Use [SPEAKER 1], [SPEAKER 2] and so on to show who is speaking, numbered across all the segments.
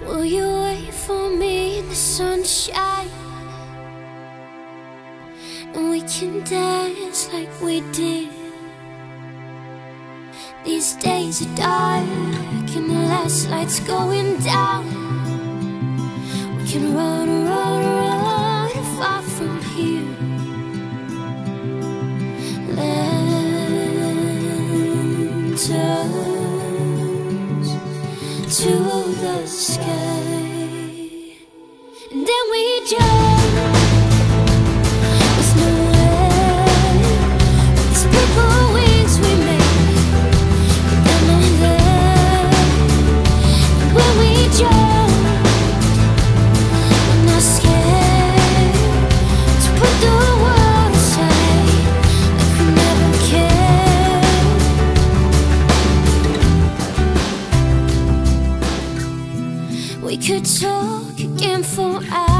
[SPEAKER 1] Will you wait for me in the sunshine? And we can dance like we did. These days are dark and the last light's going down. We can run, run, run far from here. Lanterns to the sky, and then we jump. Could talk again for hours,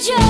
[SPEAKER 1] joy.